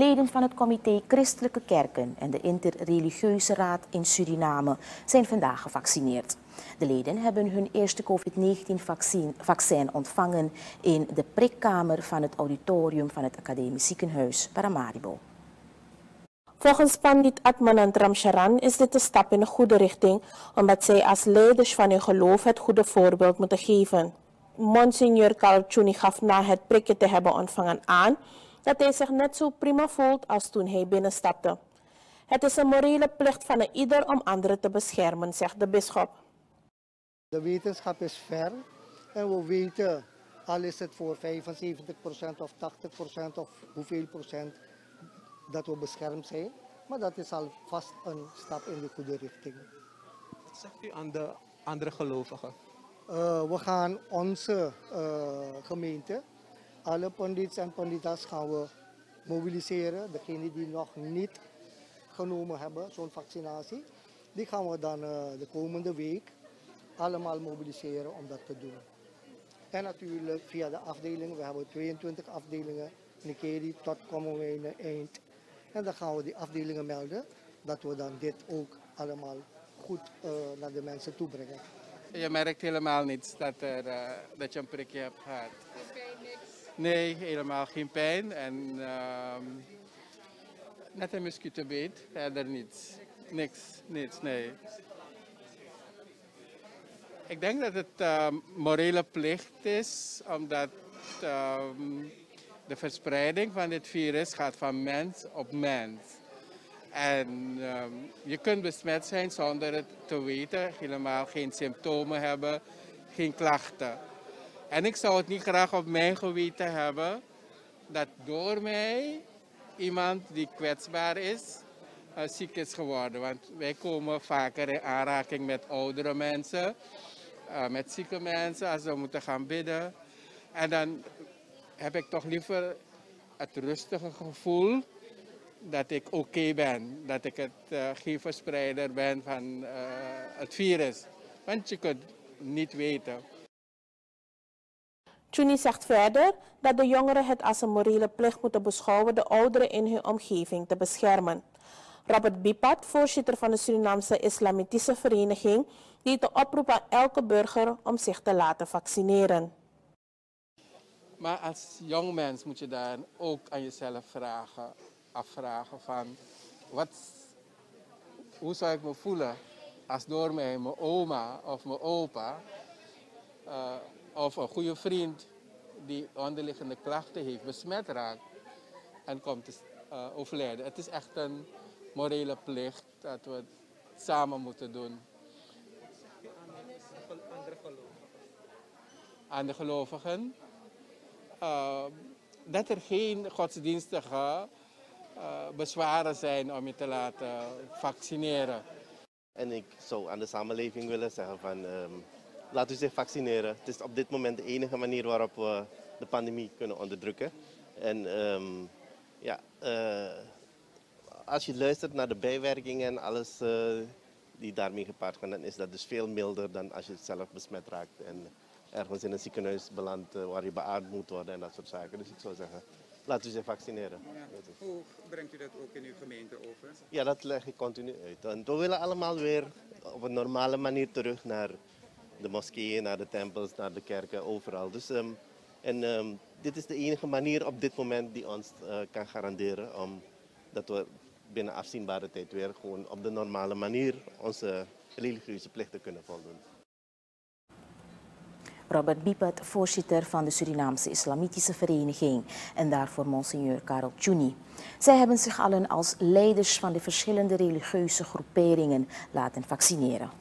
Leden van het comité Christelijke Kerken en de Interreligieuze Raad in Suriname zijn vandaag gevaccineerd. De leden hebben hun eerste COVID-19-vaccin ontvangen in de prikkamer van het auditorium van het Academisch Ziekenhuis Paramaribo. Volgens Pandit Atmanand Ramcharan is dit een stap in de goede richting, omdat zij als leiders van hun geloof het goede voorbeeld moeten geven. Monsignor Kalchuni gaf na het prikken te hebben ontvangen aan dat hij zich net zo prima voelt als toen hij binnenstapte. Het is een morele plicht van ieder om anderen te beschermen, zegt de bisschop. De wetenschap is ver en we weten, al is het voor 75% of 80% of hoeveel procent, dat we beschermd zijn. Maar dat is al vast een stap in de goede richting. Wat zegt u aan de andere gelovigen? Uh, we gaan onze uh, gemeente, alle pandits en panditas gaan we mobiliseren. Degenen die nog niet genomen hebben, zo'n vaccinatie, die gaan we dan uh, de komende week allemaal mobiliseren om dat te doen. En natuurlijk via de afdelingen, we hebben 22 afdelingen in Nikeri tot komen we in eind. En dan gaan we die afdelingen melden dat we dan dit ook allemaal goed uh, naar de mensen toe brengen. Je merkt helemaal niets dat, er, uh, dat je een prikje hebt gehad. Geen pijn, niks? Nee, helemaal geen pijn. En uh, net een muskutenbeet, verder niets. Niks, niets, nee. Ik denk dat het uh, morele plicht is, omdat uh, de verspreiding van dit virus gaat van mens op mens. En je kunt besmet zijn zonder het te weten, helemaal geen symptomen hebben, geen klachten. En ik zou het niet graag op mijn geweten hebben dat door mij iemand die kwetsbaar is, uh, ziek is geworden. Want wij komen vaker in aanraking met oudere mensen uh, met zieke mensen als ze moeten gaan bidden. En dan heb ik toch liever het rustige gevoel dat ik oké ben. Dat ik het, uh, geen verspreider ben van het virus. Want je kunt niet weten. Chuni zegt verder dat de jongeren het als een morele plicht moeten beschouwen de ouderen in hun omgeving te beschermen. Robert Bipat, voorzitter van de Surinaamse Islamitische Vereniging, deed de oproep aan elke burger om zich te laten vaccineren. Maar als jong mens moet je dan ook aan jezelf vragen, afvragen van wat, hoe zou ik me voelen als door mij mijn oma of mijn opa uh, of een goede vriend die onderliggende klachten heeft besmet raakt en komt te uh, overlijden. Het is echt een morele plicht dat we het samen moeten doen. Aan de gelovigen. Uh, dat er geen godsdienstige uh, bezwaren zijn om je te laten vaccineren. En ik zou aan de samenleving willen zeggen van um, laat u zich vaccineren. Het is op dit moment de enige manier waarop we de pandemie kunnen onderdrukken. En um, ja, uh, als je luistert naar de bijwerkingen en alles uh, die daarmee gepaard gaan, dan is dat dus veel milder dan als je zelf besmet raakt en ergens in een ziekenhuis belandt uh, waar je beaamd moet worden en dat soort zaken. Dus ik zou zeggen, laat u zich vaccineren. Ja. Hoe brengt u dat ook in uw gemeente over? Ja, dat leg ik continu uit. En we willen allemaal weer op een normale manier terug naar de moskeeën, naar de tempels, naar de kerken, overal. Dus, um, en um, dit is de enige manier op dit moment die ons uh, kan garanderen om dat we binnen afzienbare tijd weer gewoon op de normale manier onze religieuze plichten kunnen voldoen. Robert Biepet, voorzitter van de Surinaamse Islamitische Vereniging en daarvoor monseigneur Karel Tjouni. Zij hebben zich allen als leiders van de verschillende religieuze groeperingen laten vaccineren.